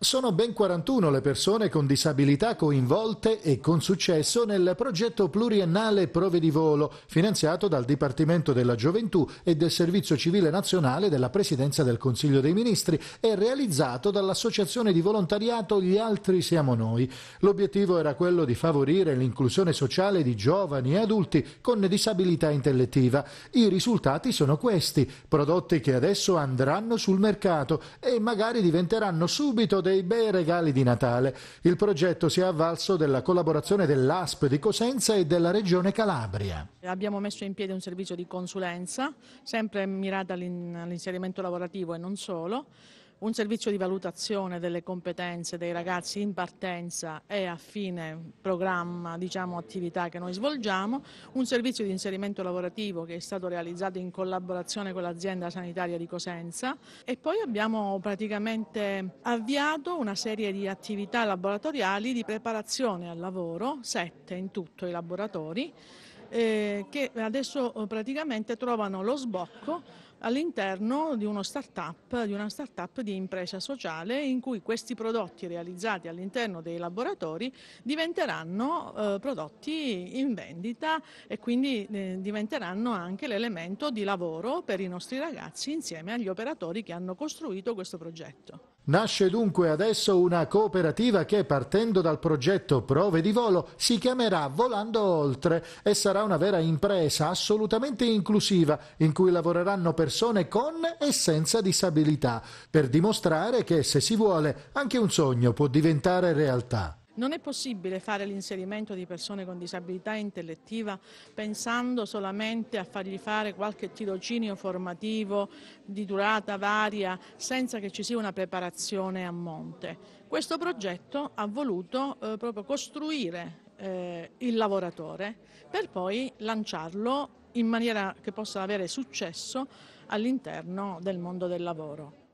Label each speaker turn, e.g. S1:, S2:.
S1: Sono ben 41 le persone con disabilità coinvolte e con successo nel progetto pluriennale Prove di volo, finanziato dal Dipartimento della Gioventù e del Servizio Civile Nazionale della Presidenza del Consiglio dei Ministri e realizzato dall'Associazione di Volontariato Gli Altri Siamo Noi. L'obiettivo era quello di favorire l'inclusione sociale di giovani e adulti con disabilità intellettiva. I risultati sono questi, prodotti che adesso andranno sul mercato e magari diventeranno subito dei bei regali di Natale. Il progetto si è avvalso della collaborazione dell'ASP di Cosenza e della Regione Calabria.
S2: Abbiamo messo in piedi un servizio di consulenza, sempre mirato all'inserimento lavorativo e non solo un servizio di valutazione delle competenze dei ragazzi in partenza e a fine programma, diciamo attività che noi svolgiamo, un servizio di inserimento lavorativo che è stato realizzato in collaborazione con l'azienda sanitaria di Cosenza. E poi abbiamo praticamente avviato una serie di attività laboratoriali di preparazione al lavoro, sette in tutto i laboratori, eh, che adesso praticamente trovano lo sbocco all'interno di di una start-up di impresa sociale in cui questi prodotti realizzati all'interno dei laboratori diventeranno eh, prodotti in vendita e quindi eh, diventeranno anche l'elemento di lavoro per i nostri ragazzi insieme agli operatori che hanno costruito questo progetto.
S1: Nasce dunque adesso una cooperativa che partendo dal progetto Prove di Volo si chiamerà Volando Oltre e sarà una vera impresa assolutamente inclusiva in cui lavoreranno persone con e senza disabilità per dimostrare che se si vuole anche un sogno può diventare realtà.
S2: Non è possibile fare l'inserimento di persone con disabilità intellettiva pensando solamente a fargli fare qualche tirocinio formativo di durata varia senza che ci sia una preparazione a monte. Questo progetto ha voluto eh, proprio costruire eh, il lavoratore per poi lanciarlo in maniera che possa avere successo all'interno del mondo del lavoro.